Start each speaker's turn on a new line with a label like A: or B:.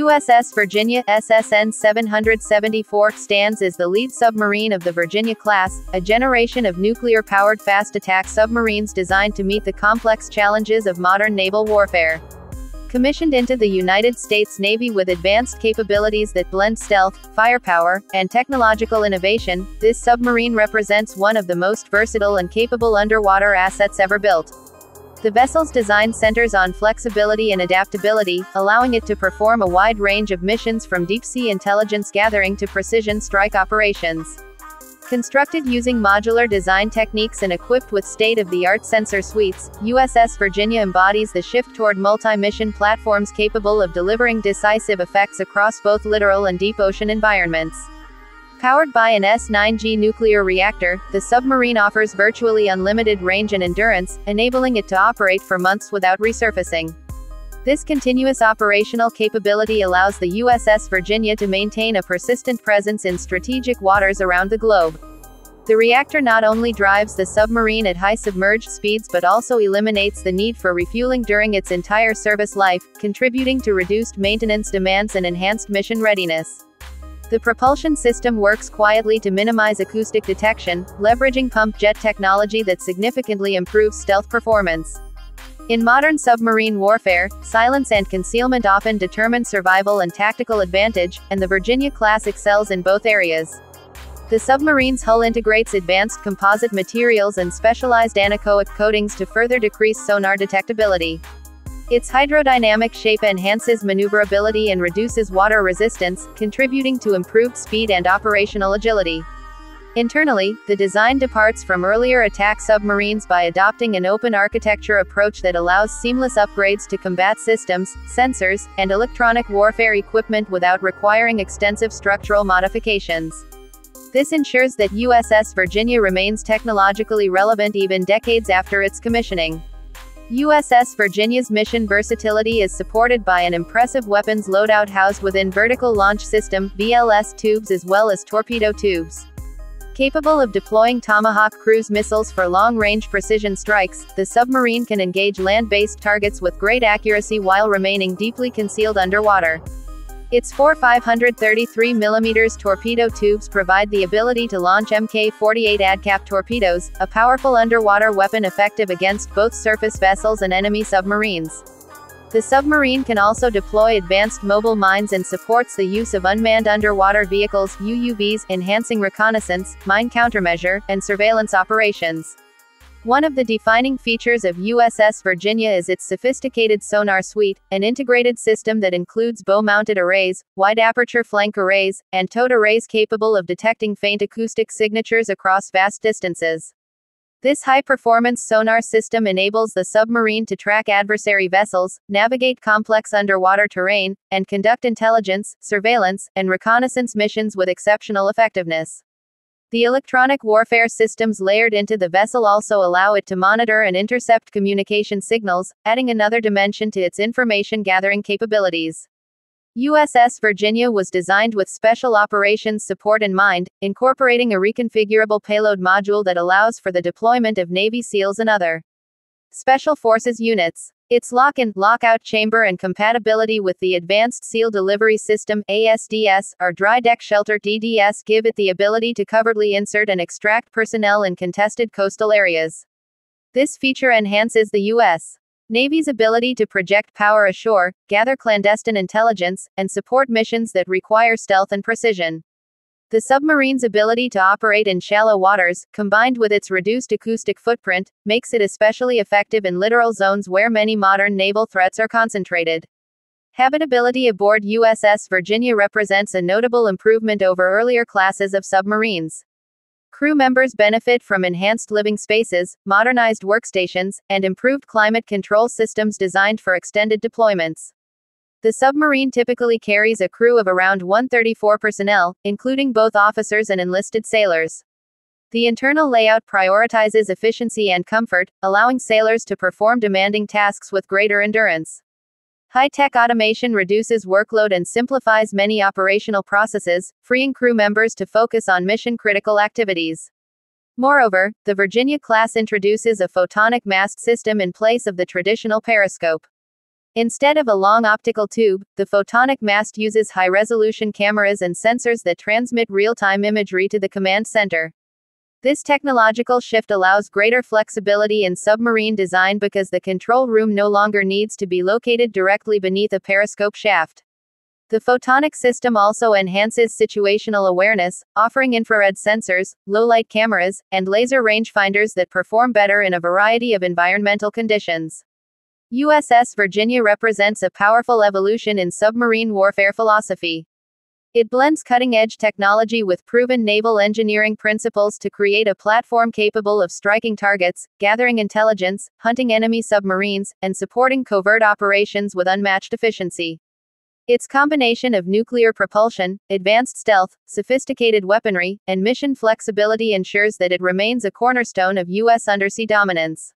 A: USS Virginia SSN 774 stands as the lead submarine of the Virginia class, a generation of nuclear-powered fast attack submarines designed to meet the complex challenges of modern naval warfare. Commissioned into the United States Navy with advanced capabilities that blend stealth, firepower, and technological innovation, this submarine represents one of the most versatile and capable underwater assets ever built. The vessel's design centers on flexibility and adaptability, allowing it to perform a wide range of missions from deep-sea intelligence gathering to precision strike operations. Constructed using modular design techniques and equipped with state-of-the-art sensor suites, USS Virginia embodies the shift toward multi-mission platforms capable of delivering decisive effects across both littoral and deep ocean environments. Powered by an S-9G nuclear reactor, the submarine offers virtually unlimited range and endurance, enabling it to operate for months without resurfacing. This continuous operational capability allows the USS Virginia to maintain a persistent presence in strategic waters around the globe. The reactor not only drives the submarine at high submerged speeds but also eliminates the need for refueling during its entire service life, contributing to reduced maintenance demands and enhanced mission readiness. The propulsion system works quietly to minimize acoustic detection, leveraging pump jet technology that significantly improves stealth performance. In modern submarine warfare, silence and concealment often determine survival and tactical advantage, and the Virginia class excels in both areas. The submarine's hull integrates advanced composite materials and specialized anechoic coatings to further decrease sonar detectability. Its hydrodynamic shape enhances maneuverability and reduces water resistance, contributing to improved speed and operational agility. Internally, the design departs from earlier attack submarines by adopting an open architecture approach that allows seamless upgrades to combat systems, sensors, and electronic warfare equipment without requiring extensive structural modifications. This ensures that USS Virginia remains technologically relevant even decades after its commissioning. USS Virginia's mission versatility is supported by an impressive weapons loadout housed within Vertical Launch System VLS tubes as well as torpedo tubes. Capable of deploying Tomahawk cruise missiles for long-range precision strikes, the submarine can engage land-based targets with great accuracy while remaining deeply concealed underwater. Its four 533mm torpedo tubes provide the ability to launch Mk-48 ADCAP torpedoes, a powerful underwater weapon effective against both surface vessels and enemy submarines. The submarine can also deploy advanced mobile mines and supports the use of unmanned underwater vehicles UUVs, enhancing reconnaissance, mine countermeasure, and surveillance operations. One of the defining features of USS Virginia is its sophisticated sonar suite, an integrated system that includes bow-mounted arrays, wide-aperture flank arrays, and towed arrays capable of detecting faint acoustic signatures across vast distances. This high-performance sonar system enables the submarine to track adversary vessels, navigate complex underwater terrain, and conduct intelligence, surveillance, and reconnaissance missions with exceptional effectiveness. The electronic warfare systems layered into the vessel also allow it to monitor and intercept communication signals, adding another dimension to its information gathering capabilities. USS Virginia was designed with special operations support in mind, incorporating a reconfigurable payload module that allows for the deployment of Navy SEALs and other special forces units. Its lock-in, lockout chamber and compatibility with the Advanced SEAL Delivery System ASDS, or Dry Deck Shelter DDS give it the ability to covertly insert and extract personnel in contested coastal areas. This feature enhances the U.S. Navy's ability to project power ashore, gather clandestine intelligence, and support missions that require stealth and precision. The submarine's ability to operate in shallow waters, combined with its reduced acoustic footprint, makes it especially effective in littoral zones where many modern naval threats are concentrated. Habitability aboard USS Virginia represents a notable improvement over earlier classes of submarines. Crew members benefit from enhanced living spaces, modernized workstations, and improved climate control systems designed for extended deployments. The submarine typically carries a crew of around 134 personnel, including both officers and enlisted sailors. The internal layout prioritizes efficiency and comfort, allowing sailors to perform demanding tasks with greater endurance. High-tech automation reduces workload and simplifies many operational processes, freeing crew members to focus on mission-critical activities. Moreover, the Virginia class introduces a photonic mast system in place of the traditional periscope. Instead of a long optical tube, the photonic mast uses high resolution cameras and sensors that transmit real time imagery to the command center. This technological shift allows greater flexibility in submarine design because the control room no longer needs to be located directly beneath a periscope shaft. The photonic system also enhances situational awareness, offering infrared sensors, low light cameras, and laser rangefinders that perform better in a variety of environmental conditions. USS Virginia represents a powerful evolution in submarine warfare philosophy. It blends cutting edge technology with proven naval engineering principles to create a platform capable of striking targets, gathering intelligence, hunting enemy submarines, and supporting covert operations with unmatched efficiency. Its combination of nuclear propulsion, advanced stealth, sophisticated weaponry, and mission flexibility ensures that it remains a cornerstone of U.S. undersea dominance.